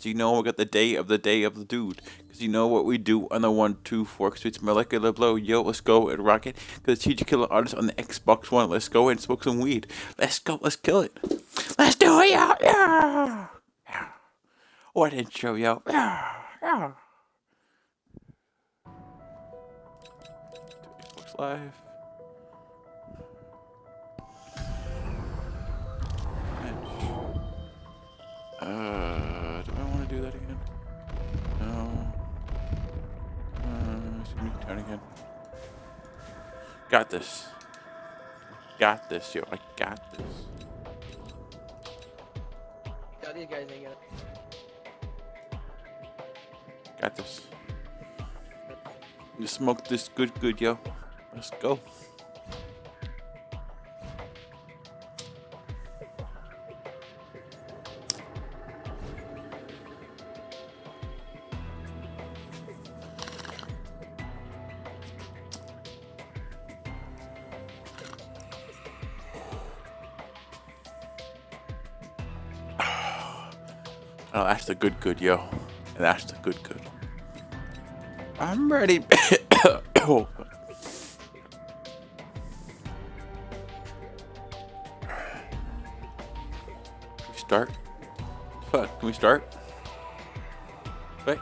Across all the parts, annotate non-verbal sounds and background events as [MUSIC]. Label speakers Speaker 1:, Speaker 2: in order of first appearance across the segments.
Speaker 1: Because you know we got the day of the day of the dude. Because you know what we do on the one, two, four streets molecular blow. Yo, let's go and rock it. Because TJ Killa Artist on the Xbox One. Let's go and smoke some weed. Let's go, let's kill it. Let's do it, yo, yeah. yeah. What intro, yo, yeah. Xbox Live. Uh, do I want to do that again? No. Uh, see me turn again. Got this. Got this, yo. I got this.
Speaker 2: Yeah, these guys ain't gonna.
Speaker 1: Got this. You smoke this good, good, yo. Let's go. The good, good, yo. And that's the good, good. I'm ready. oh. Can we start? Fuck, can we start? Wait.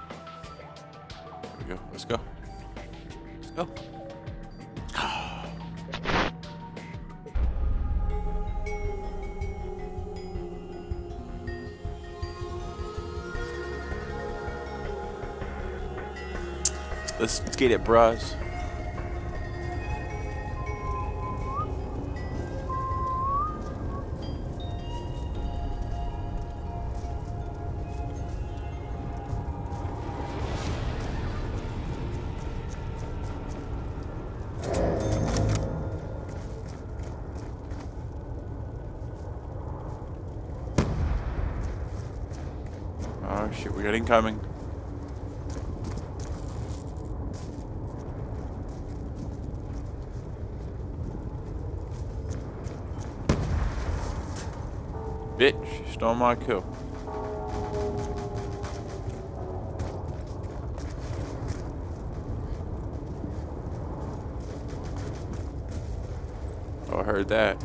Speaker 1: There we go. Let's go. Let's go. Let's get it, bros. Bitch, stole my kill. Oh, I heard that.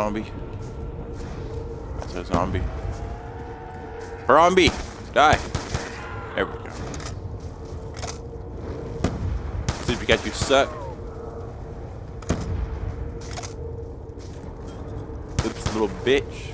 Speaker 1: Zombie. That's a zombie. Zombie! Die! There we go. Sleepy cat, you suck. Oops, little bitch.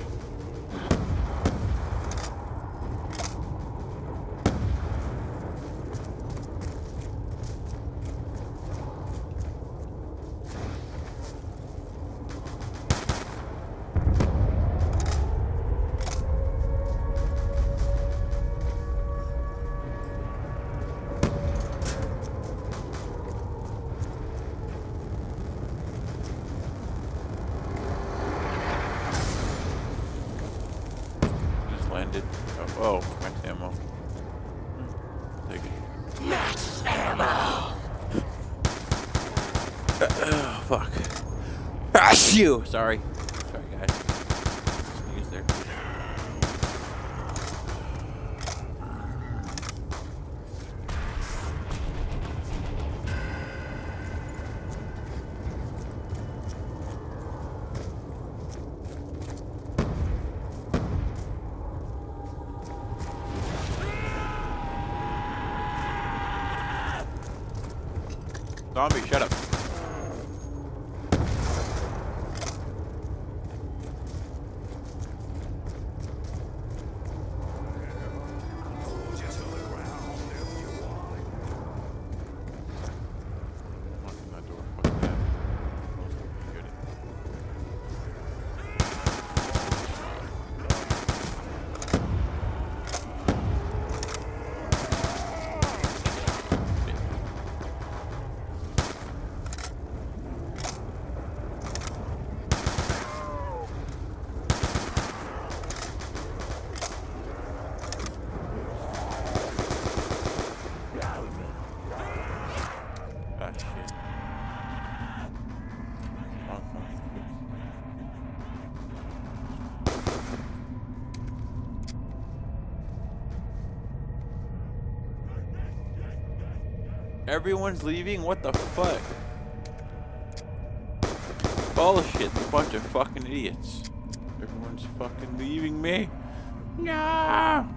Speaker 1: Sorry, Everyone's leaving? What the fuck? Bullshit, a bunch of fucking idiots. Everyone's fucking leaving me. No!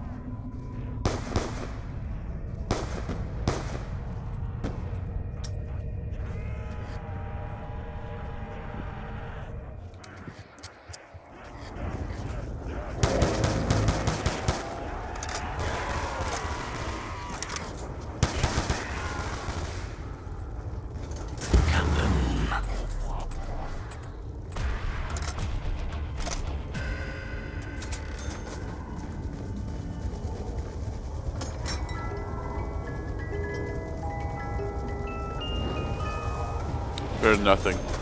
Speaker 1: Nothing.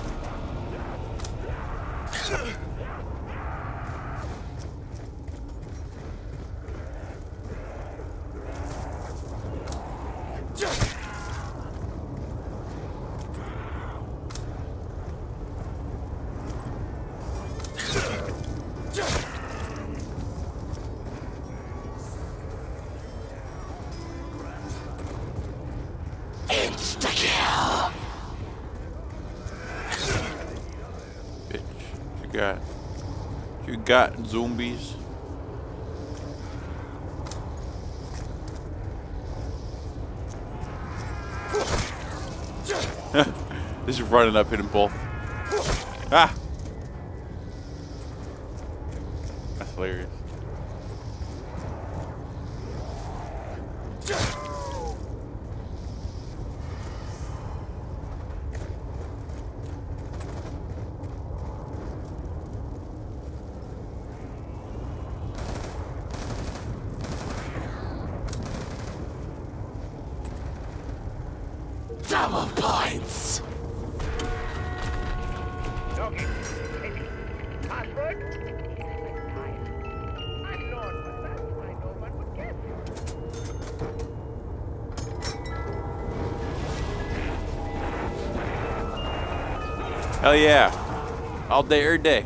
Speaker 1: Got zombies. [LAUGHS] this is running up, hitting both. Ah! That's hilarious.
Speaker 3: Double points.
Speaker 1: Hell yeah. All day, every day.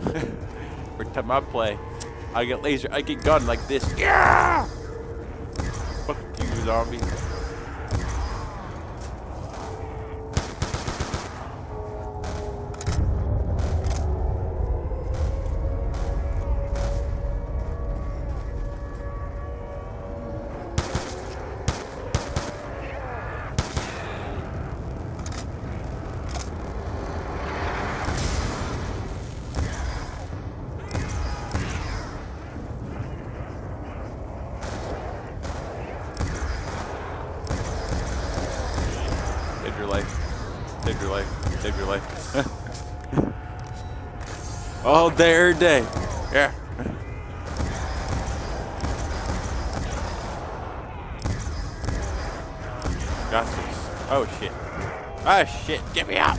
Speaker 1: [LAUGHS] Every time I play, I get laser, I get gun like this. Yeah! Fuck you, zombie. Day. Yeah. Got this. Oh shit. Ah shit. Get me out.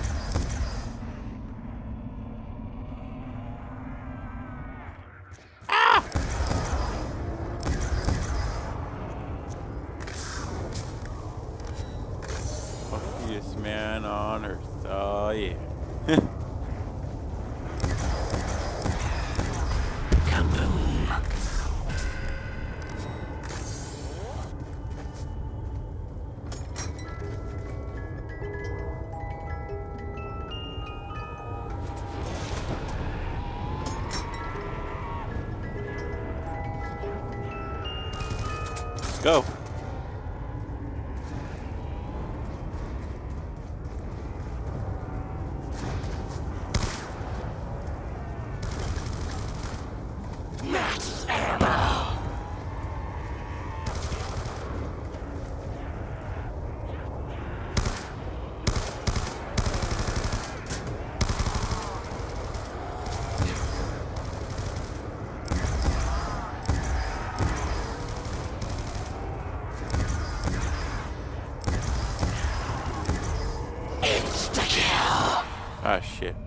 Speaker 1: Ah,
Speaker 3: shit.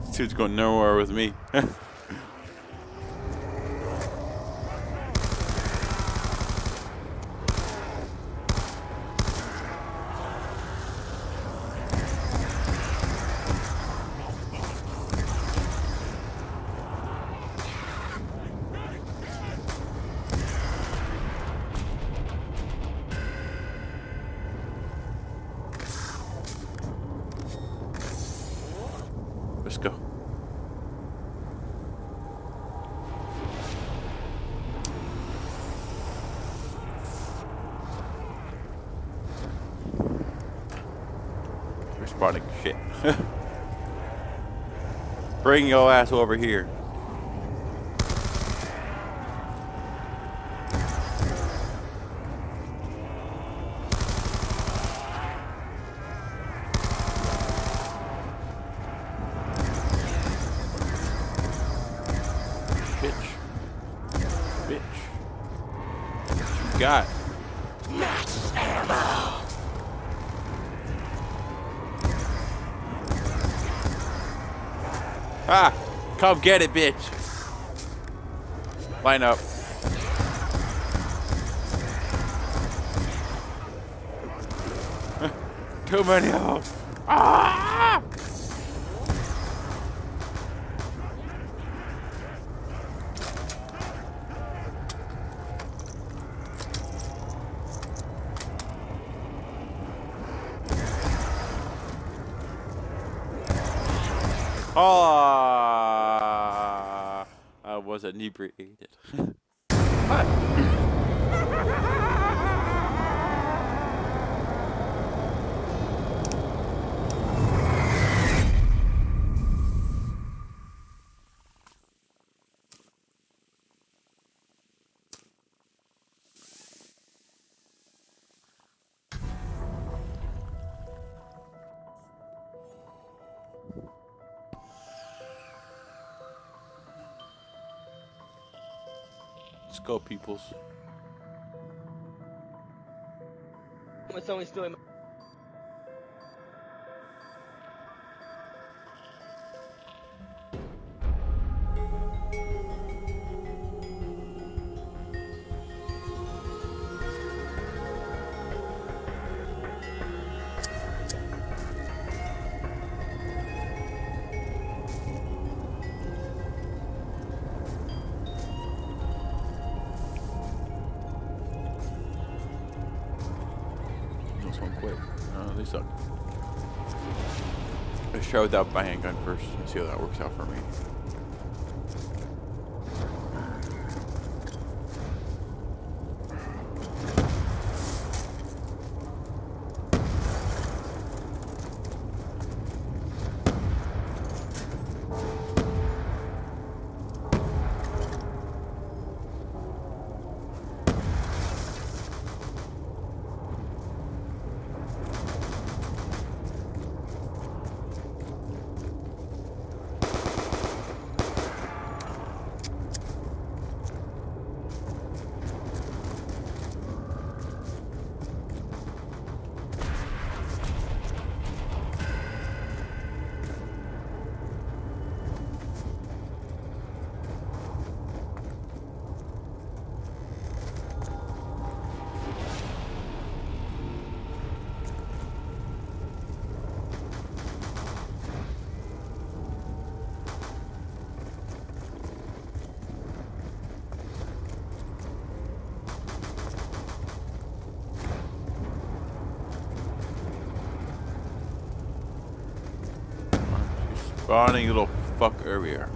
Speaker 1: This dude's going nowhere with me. [LAUGHS] Bring your ass over here. Bitch. Bitch. What you got?
Speaker 3: Max ammo.
Speaker 1: Ah! Come get it, bitch! Line up. [LAUGHS] Too many of them. Ah! Go, peoples.
Speaker 2: When someone's my
Speaker 1: One. Uh, they suck. Let's try without my handgun first and see how that works out for me. Spawning you little fuck earlier.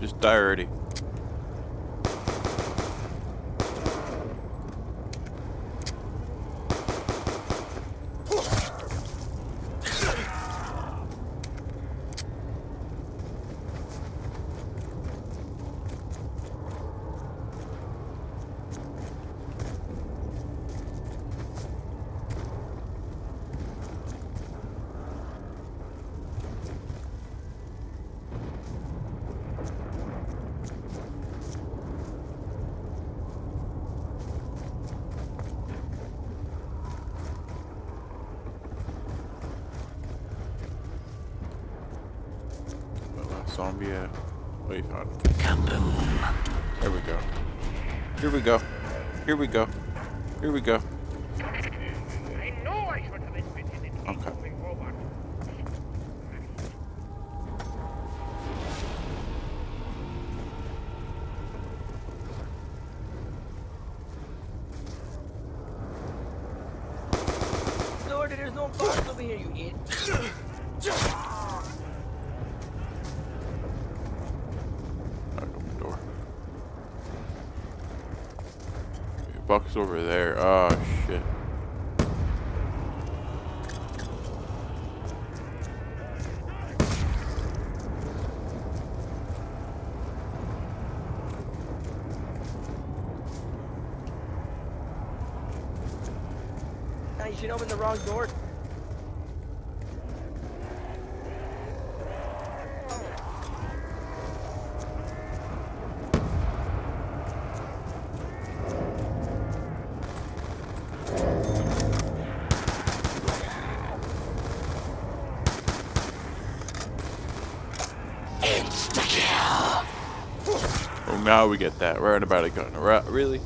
Speaker 1: Just die already. Zombie at? Oh, you found him. Here we go. Here we go. Here we go. Here we go.
Speaker 4: I know I should have invented an
Speaker 1: Okay.
Speaker 2: Now you should open the wrong door.
Speaker 1: Oh, now we get that. Right about gun. Right? Really?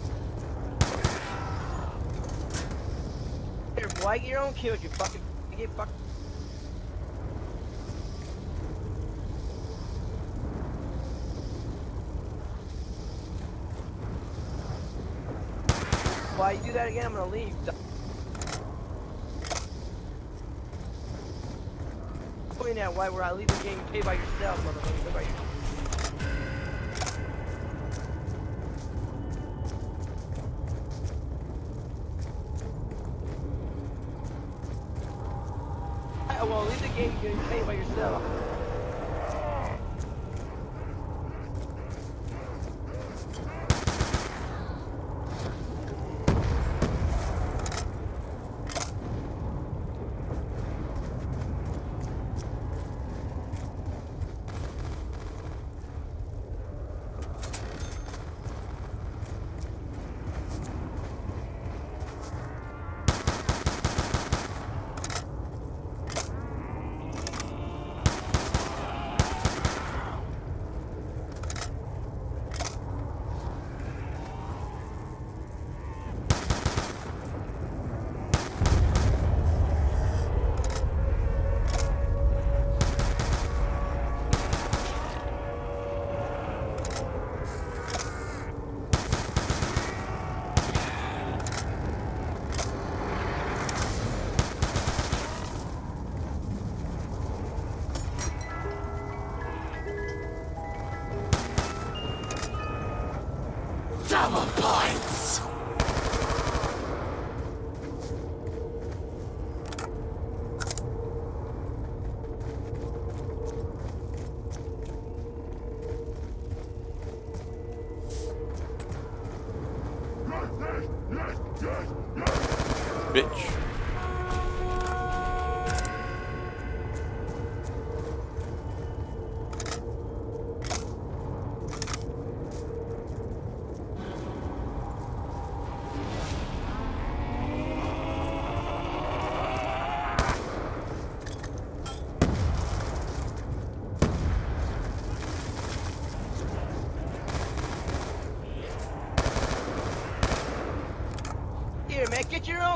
Speaker 2: Get your own kills, you fucking. You get fucking. Why you do that again? I'm gonna leave. Doing that, why where I leave the game, you pay by yourself, motherfucker. You pay by yourself.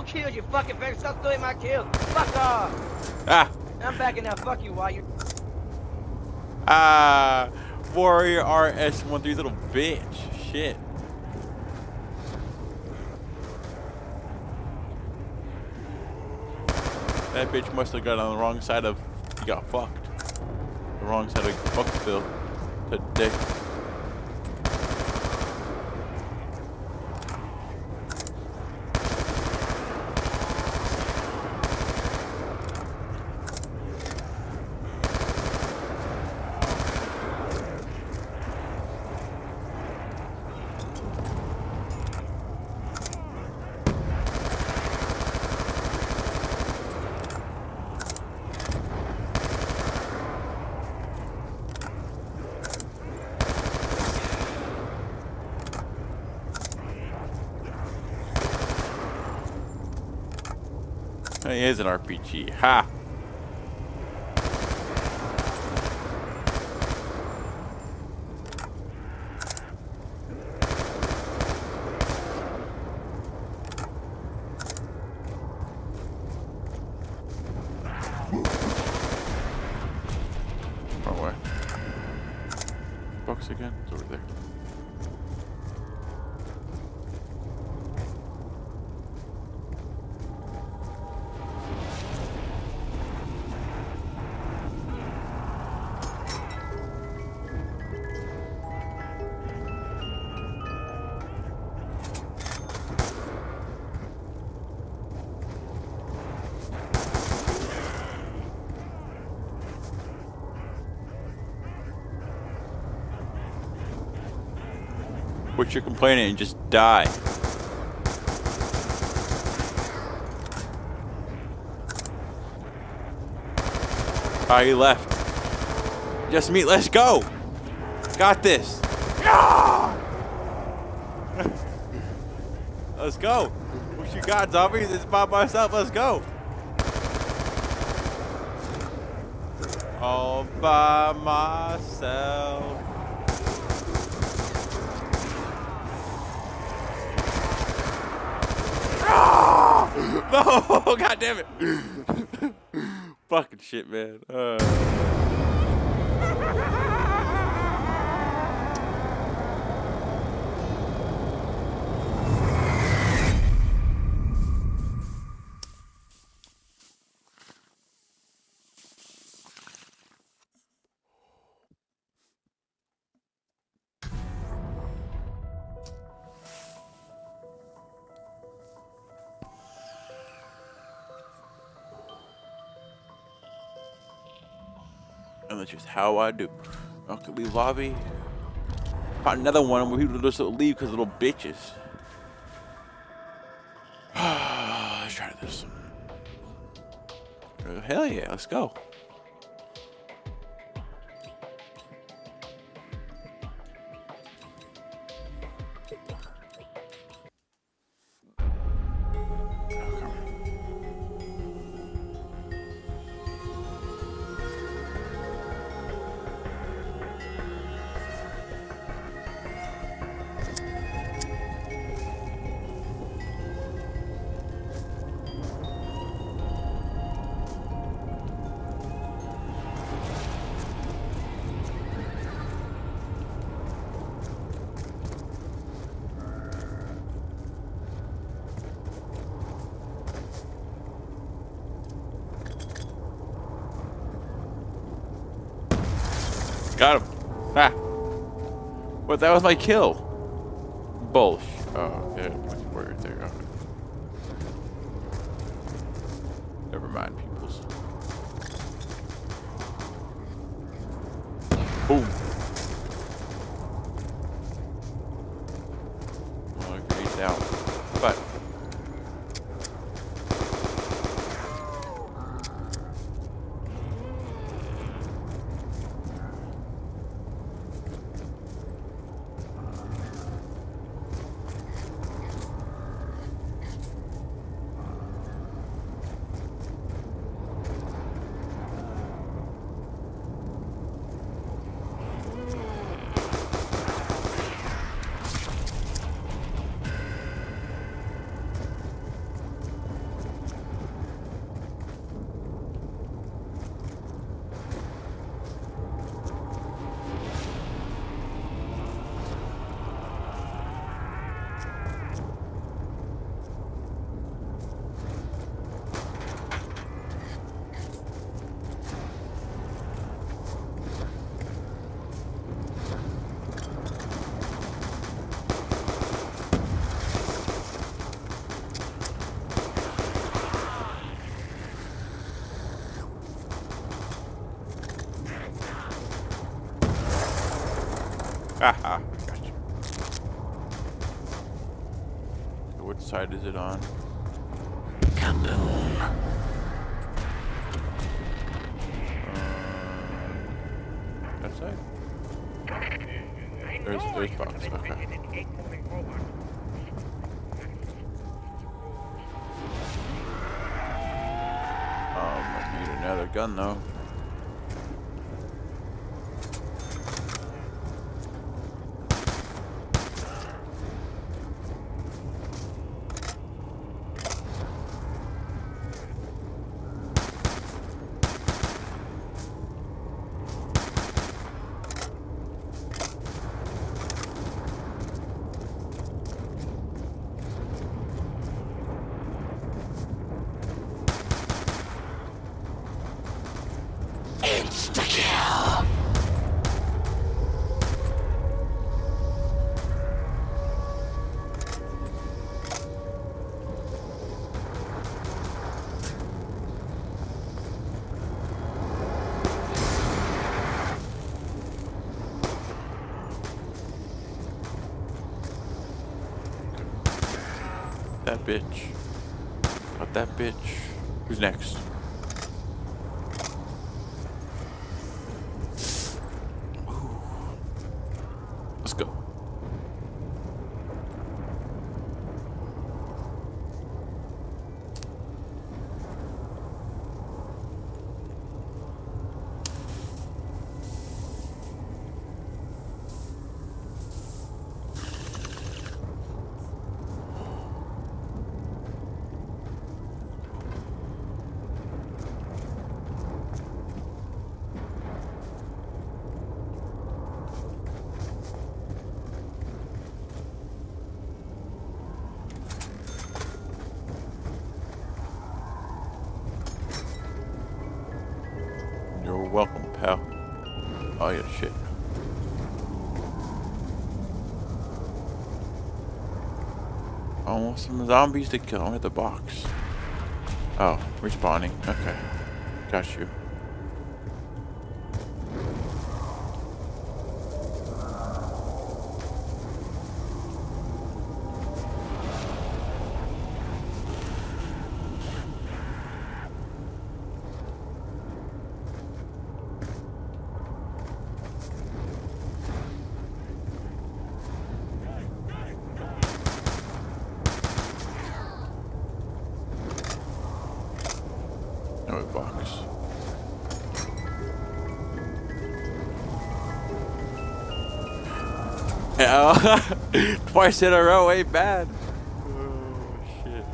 Speaker 2: Get your own kills, you fucking better stop stealing my kills. Fuck off.
Speaker 1: Ah!
Speaker 2: I'm backing now. Fuck you, why you?
Speaker 1: Ah! Warrior RS13 little bitch. Shit. That bitch must have got on the wrong side of. He got fucked. The wrong side of Fuckville today. RPG. Ha! Oh, Wrong way. Box again? It's over there. Your complaining and just die. Ah, he left. Just me. Let's go. Got this. [LAUGHS] Let's go. What you got, zombies? It's by myself. Let's go. All by myself. No! God damn it! [LAUGHS] Fucking shit, man. Uh. And that's just how I do. Okay, we lobby. Find another one where people just leave because little bitches. [SIGHS] Let's try this. Hell yeah, let's go. Got him. Ha. What? that was my kill. Bullsh. Oh, yeah. There? Never mind, peoples. Boom. Side is it on?
Speaker 3: Kaboom.
Speaker 1: Uh, that side? There's, there's box, okay. Um, I need another gun though. Bitch. Got that bitch. Who's next? Ooh. Let's go. You're welcome, pal. Oh yeah, shit. I want some zombies to kill. I'm at the box. Oh, respawning. Okay. Got you. [LAUGHS] twice in a row ain't bad. Oh shit.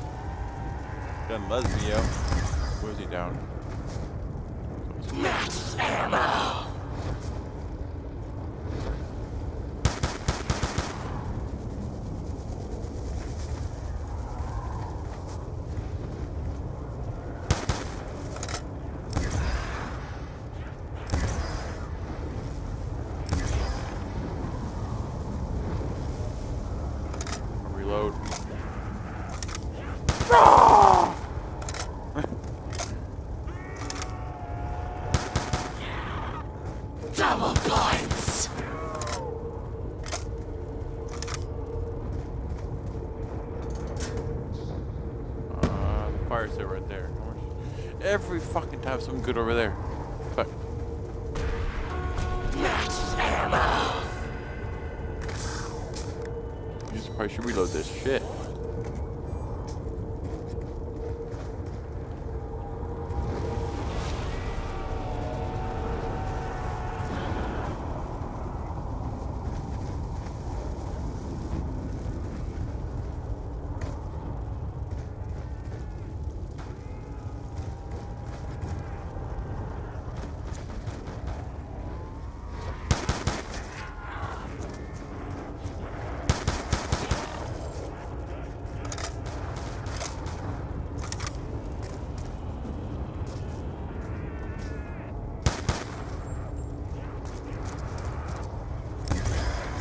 Speaker 1: Done yo. Where's he down?
Speaker 3: Max ammo.
Speaker 1: Reload.
Speaker 3: Double points.
Speaker 1: Uh, the fire sale right there. Every fucking time something good over there. Fuck.
Speaker 3: Max ammo.
Speaker 1: You probably should reload this shit.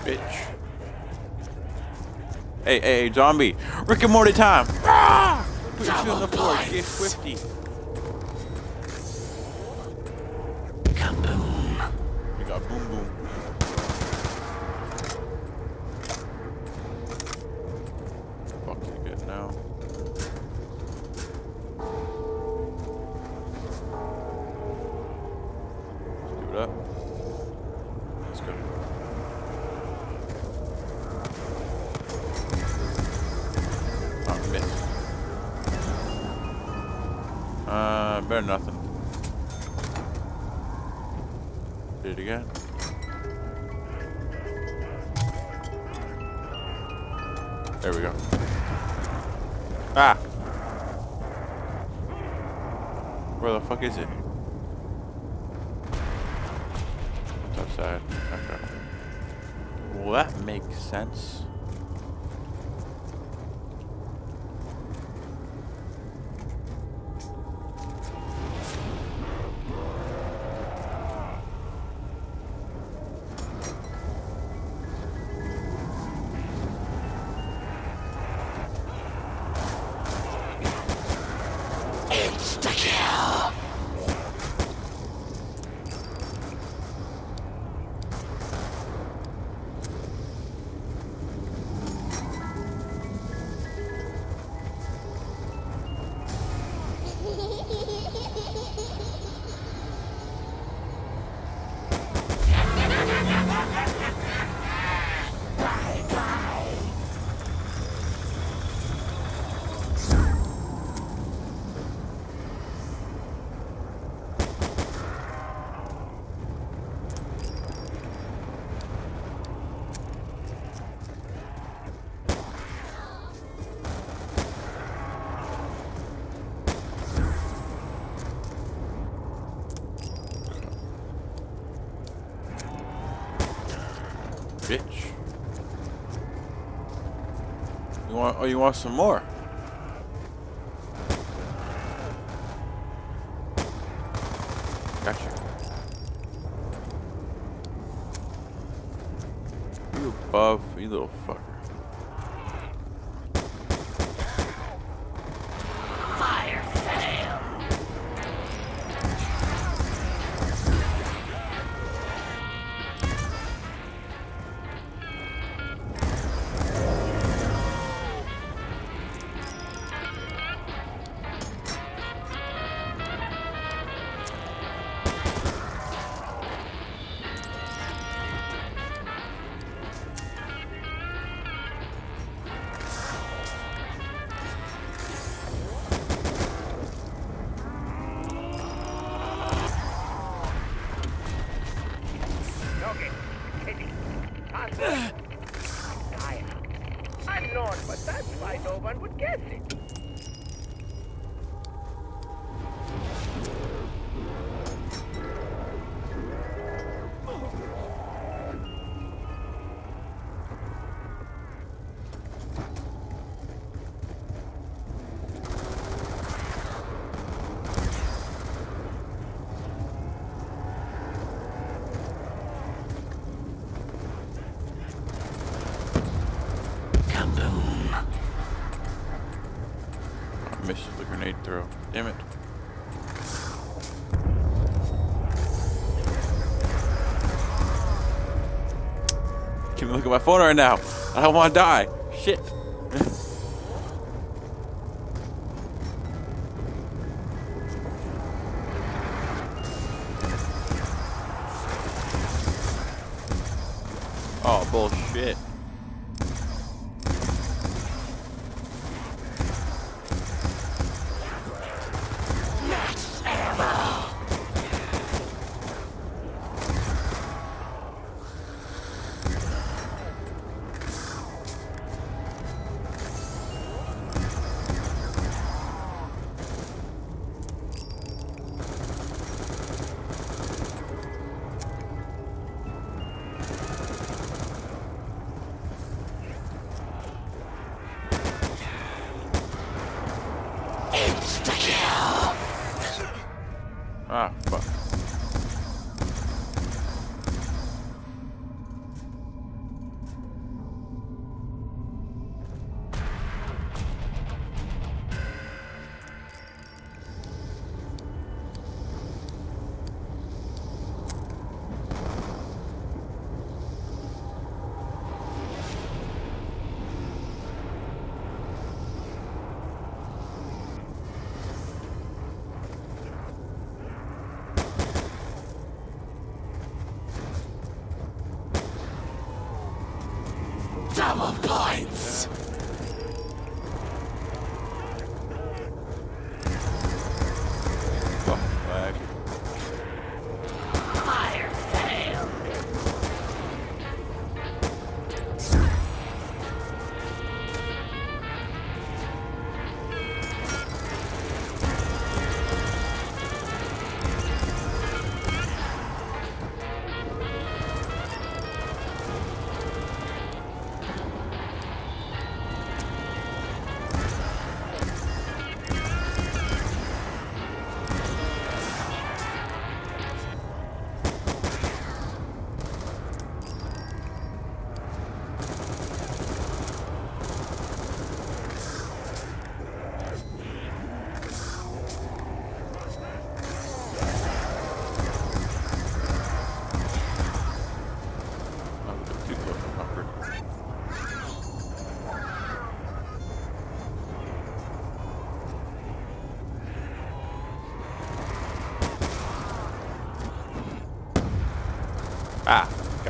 Speaker 1: Bitch. Hey, hey, zombie. Rick and Morty time. Ah! Put on the floor. Get schwifty. Better nothing. Did it again. There we go. Ah! Where the fuck is it? It's outside. Okay. Well, that makes sense. Oh, you want some more? look at my phone right now. I don't want to die. Shit. [LAUGHS] oh, bullshit.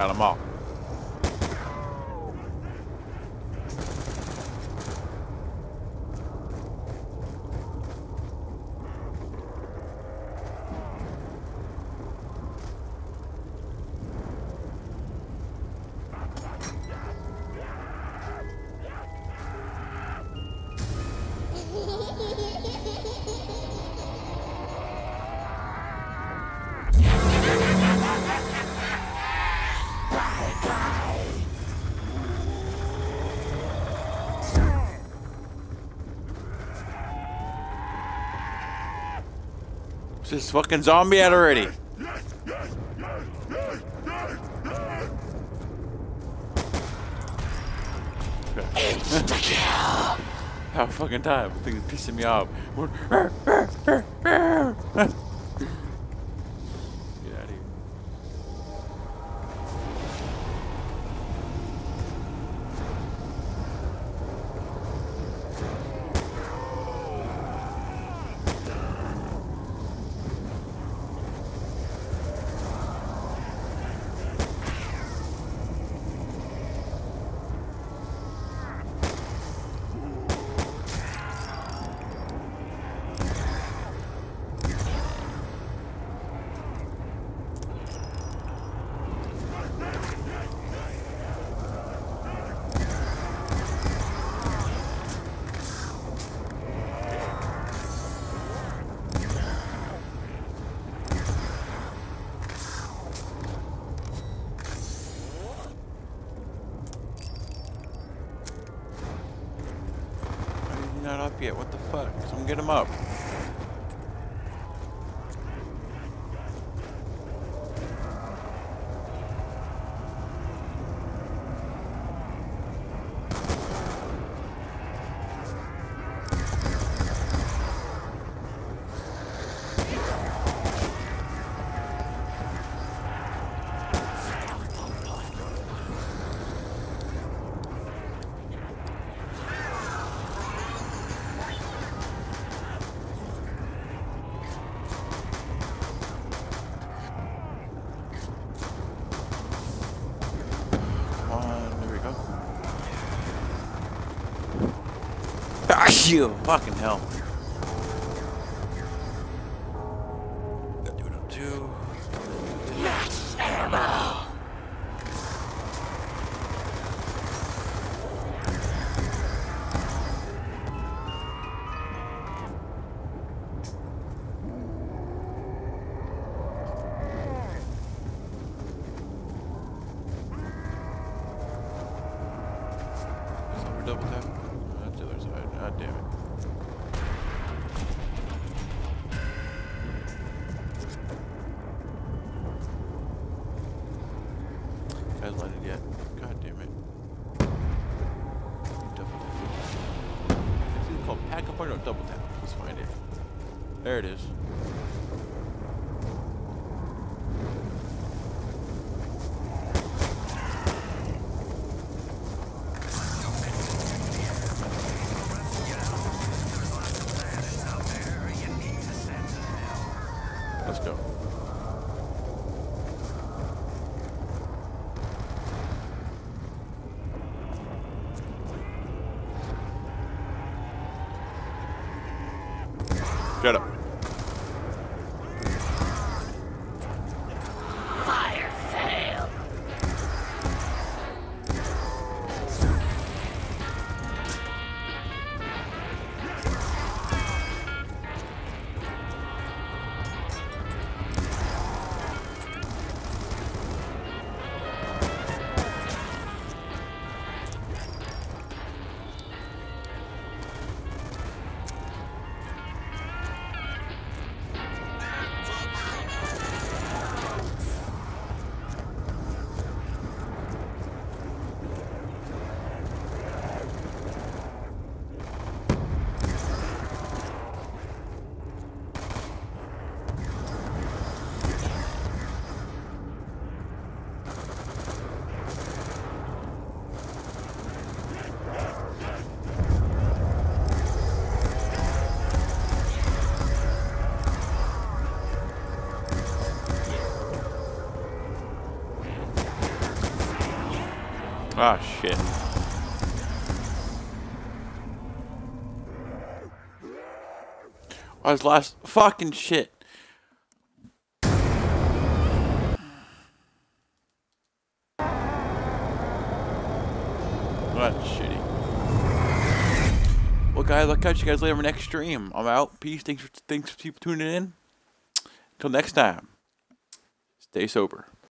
Speaker 1: Got them all. Just fucking zombie out already. [LAUGHS]
Speaker 3: Insta-kill.
Speaker 1: How fucking time? The thing is pissing me off. [LAUGHS] Get out of here. Why is he not up yet? What the fuck? Someone get him up. Come on, there we go. Ah, you fucking it is. Ah, shit. I was last fucking shit. That's shitty. Well, guys, I'll catch you guys later in my next stream. I'm out. Peace. Thanks for thanks for tuning in. Until next time. Stay sober.